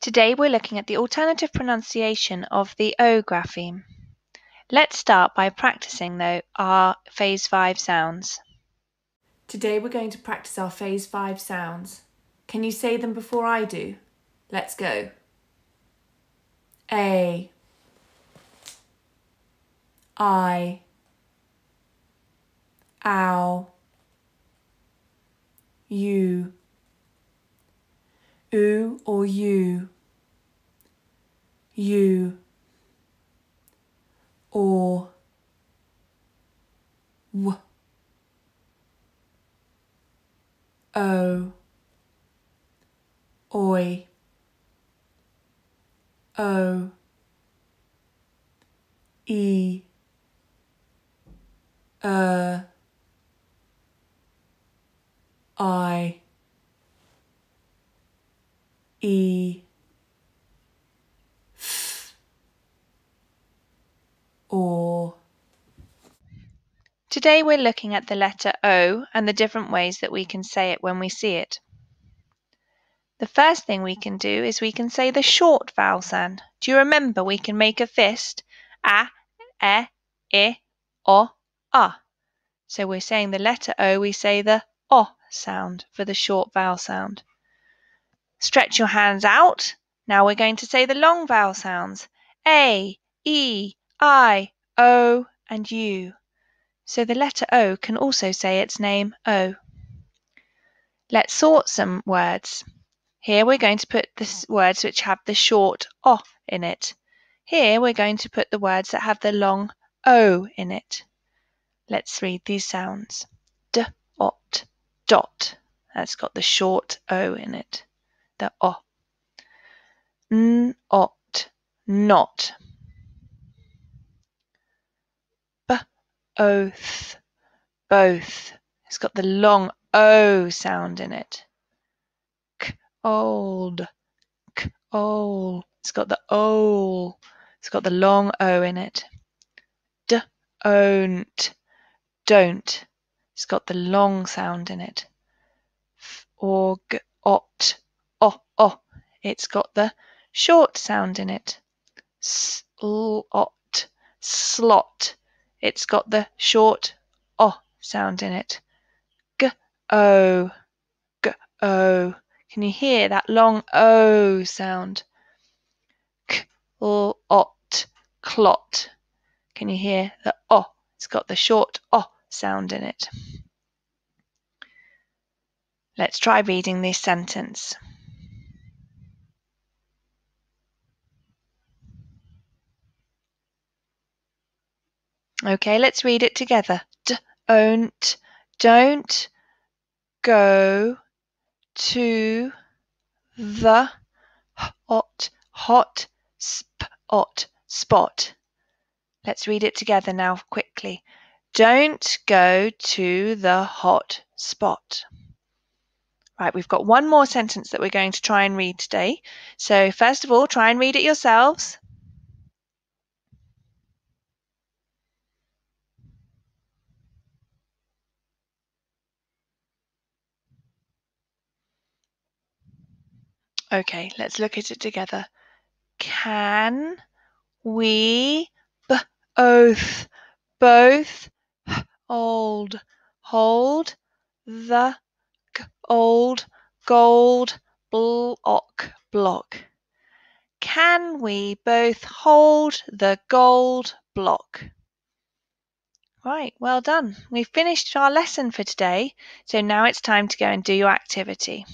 Today we're looking at the alternative pronunciation of the O grapheme. Let's start by practicing though our phase 5 sounds. Today we're going to practice our phase 5 sounds. Can you say them before I do? Let's go. A I Ow You oo or you, you, or, w, o, oi, o, e, uh, I E F or Today we're looking at the letter O and the different ways that we can say it when we see it. The first thing we can do is we can say the short vowel sound. Do you remember we can make a fist? A, e, i, o, a. So we're saying the letter O, we say the O sound for the short vowel sound. Stretch your hands out. Now we're going to say the long vowel sounds A, E, I, O, and U. So the letter O can also say its name O. Let's sort some words. Here we're going to put the words which have the short O in it. Here we're going to put the words that have the long O in it. Let's read these sounds. D, ot, dot. That's got the short O in it the o. N, ot, not. B, oath, both. It's got the long O sound in it. K, old, k, old. It's got the O. It's got the long O in it. D, own't, don't. It's got the long sound in it. F, org, ot, Oh, oh, it's got the short sound in it. Slot, slot. It's got the short o sound in it. G o, g o. Can you hear that long o sound? K ot, clot. Can you hear the o? It's got the short o sound in it. Let's try reading this sentence. Okay, let's read it together. Don't, don't go to the hot, hot spot, spot. Let's read it together now quickly. Don't go to the hot spot. Right, we've got one more sentence that we're going to try and read today. So first of all, try and read it yourselves. Okay, let's look at it together. Can we both both old hold the old gold block block? Can we both hold the gold block? Right, well done. We've finished our lesson for today, so now it's time to go and do your activity.